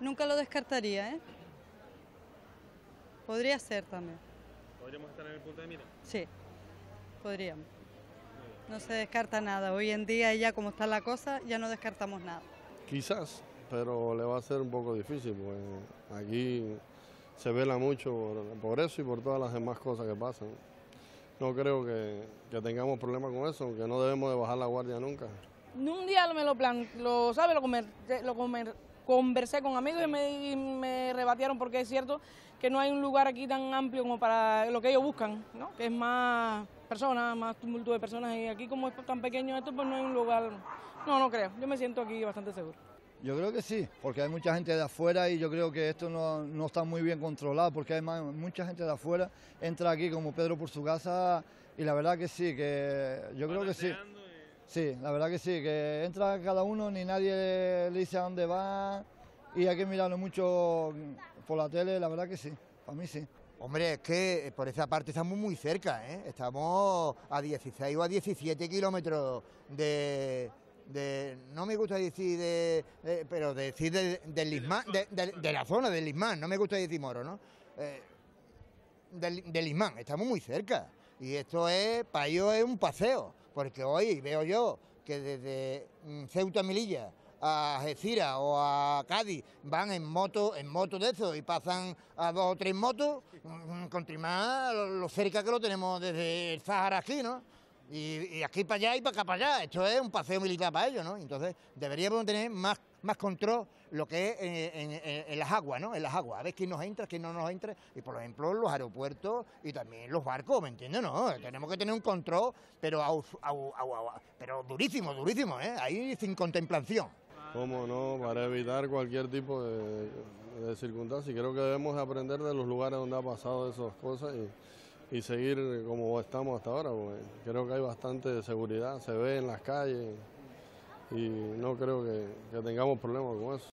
Nunca lo descartaría, ¿eh? Podría ser también. ¿Podríamos estar en el punto de mira? Sí, podríamos. No se descarta nada. Hoy en día ya como está la cosa, ya no descartamos nada. Quizás, pero le va a ser un poco difícil, pues aquí se vela mucho por, por eso y por todas las demás cosas que pasan. No creo que, que tengamos problemas con eso, aunque no debemos de bajar la guardia nunca. Un día me lo plan, lo sabe, lo, comer, lo comer, conversé con amigos y me, y me rebatearon porque es cierto que no hay un lugar aquí tan amplio como para lo que ellos buscan, ¿no? que es más personas, más tumulto de personas y aquí como es tan pequeño esto pues no hay un lugar, no, no creo, yo me siento aquí bastante seguro. Yo creo que sí, porque hay mucha gente de afuera y yo creo que esto no, no está muy bien controlado, porque hay más- mucha gente de afuera, entra aquí como Pedro por su casa y la verdad que sí, que yo creo que sí. Sí, la verdad que sí, que entra cada uno, ni nadie le dice a dónde va y hay que mirarlo mucho por la tele, la verdad que sí, para mí sí. Hombre, es que por esa parte estamos muy cerca, ¿eh? Estamos a 16 o a 17 kilómetros de, de- No me gusta decir de... pero decir de- del Lismán, de, de- de la zona del Lismán, no me gusta decir Moro, ¿no? Eh, del, del Lismán, estamos muy cerca. Y esto es, para ellos es un paseo, porque hoy veo yo que desde mm, Ceuta Melilla a Algeciras o a Cádiz van en moto, en moto de eso y pasan a dos o tres motos, mm, con más lo, lo cerca que lo tenemos desde el Sahara aquí, ¿no? Y, y aquí para allá y para acá para allá. Esto es un paseo militar para ellos, ¿no? Entonces deberíamos tener más, más control lo que es en, en- en- en las aguas, ¿no? En las aguas, a ver quién nos entra, quién no nos entra. Y por ejemplo los aeropuertos y también los barcos, ¿me entiendes? No, tenemos que tener un control, pero, au- au- au- au- pero durísimo, durísimo, ¿eh? Ahí sin contemplación. ¿Cómo no? Para evitar cualquier tipo de, de circunstancia. Y creo que debemos de aprender de los lugares donde ha pasado esas cosas y, y seguir como estamos hasta ahora. porque creo que hay bastante seguridad, se ve en las calles y no creo que, que tengamos problemas con eso.